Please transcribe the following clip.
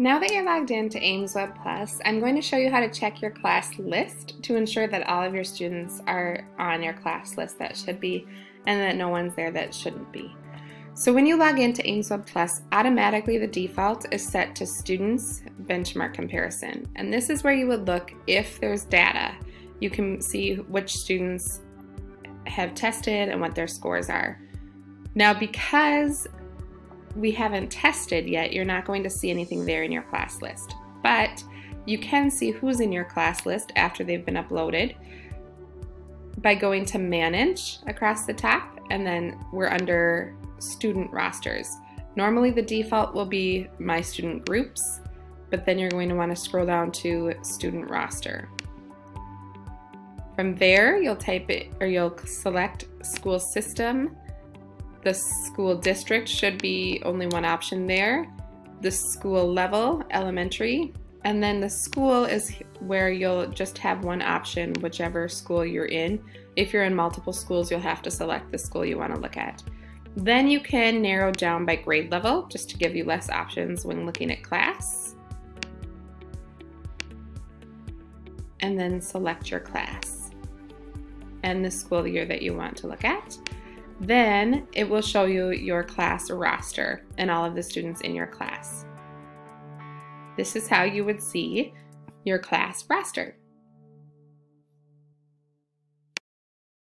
Now that you're logged into aimswebPlus, I'm going to show you how to check your class list to ensure that all of your students are on your class list that should be and that no one's there that shouldn't be. So when you log into aimswebPlus, automatically the default is set to Students Benchmark Comparison. And this is where you would look if there's data. You can see which students have tested and what their scores are. Now because we haven't tested yet, you're not going to see anything there in your class list. But you can see who's in your class list after they've been uploaded by going to Manage across the top, and then we're under Student Rosters. Normally the default will be My Student Groups, but then you're going to want to scroll down to Student Roster. From there, you'll type it or you'll select School System, the school district should be only one option there. The school level, elementary, and then the school is where you'll just have one option, whichever school you're in. If you're in multiple schools, you'll have to select the school you want to look at. Then you can narrow down by grade level, just to give you less options when looking at class. And then select your class and the school year that you want to look at. Then it will show you your class roster and all of the students in your class. This is how you would see your class roster.